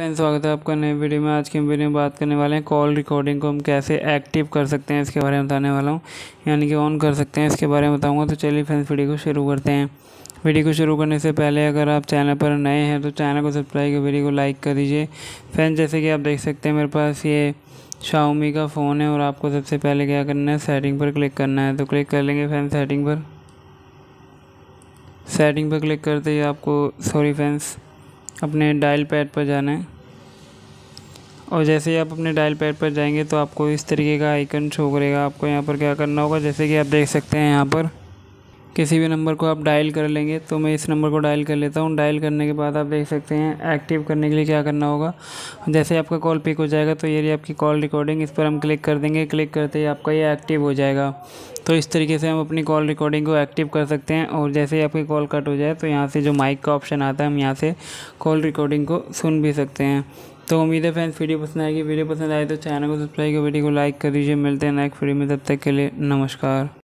स्वागत है आपका नए वीडियो में। आज की वीडियो में बात करने वाले हैं कॉल रिकॉर्डिंग को हम कैसे एक्टिव कर सकते हैं इसके बारे में बताने वाला हूँ। यानी कि ऑन कर सकते हैं इसके बारे में बताऊँगा। तो चलिए फ्रेंड्स, वीडियो को शुरू करते हैं। वीडियो को शुरू करने से पहले अगर आप चैनल पर नए हैं तो चैनल को सब्सक्राइब कर वीडियो को लाइक कर दीजिए। फ्रेंड्स, जैसे कि आप देख सकते हैं, मेरे पास ये शाओमी का फ़ोन है और आपको सबसे पहले क्या करना है सेटिंग पर क्लिक करना है। तो क्लिक कर लेंगे फ्रेंड्स सेटिंग पर। सेटिंग पर क्लिक करते ही आपको सॉरी फ्रेंड्स अपने डायल पैड पर जाना है। और जैसे ही आप अपने डायल पैड पर जाएँगे तो आपको इस तरीके का आइकन शो करेगा। आपको यहाँ पर क्या करना होगा? जैसे कि आप देख सकते हैं यहाँ पर किसी भी नंबर को आप डायल कर लेंगे तो मैं इस नंबर को डायल कर लेता हूँ। डायल करने के बाद आप देख सकते हैं एक्टिव करने के लिए क्या करना होगा। जैसे आपका कॉल पिक हो जाएगा तो ये रही आपकी कॉल रिकॉर्डिंग इस पर हम क्लिक कर देंगे क्लिक करते ही आपका ये एक्टिव हो जाएगा। तो इस तरीके से हम अपनी कॉल रिकॉर्डिंग को एक्टिव कर सकते हैं, और जैसे ही आपकी कॉल कट हो जाए तो यहाँ से जो माइक का ऑप्शन आता है, हम यहाँ से कॉल रिकॉर्डिंग को सुन भी सकते हैं। तो उम्मीद है फ्रेंड्स वीडियो पसंद आएगी। वीडियो पसंद आए तो चैनल को सब्सक्राइब कर वीडियो को लाइक कर दीजिए मिलते हैं नेक्स्ट वीडियो में, तब तक के लिए नमस्कार।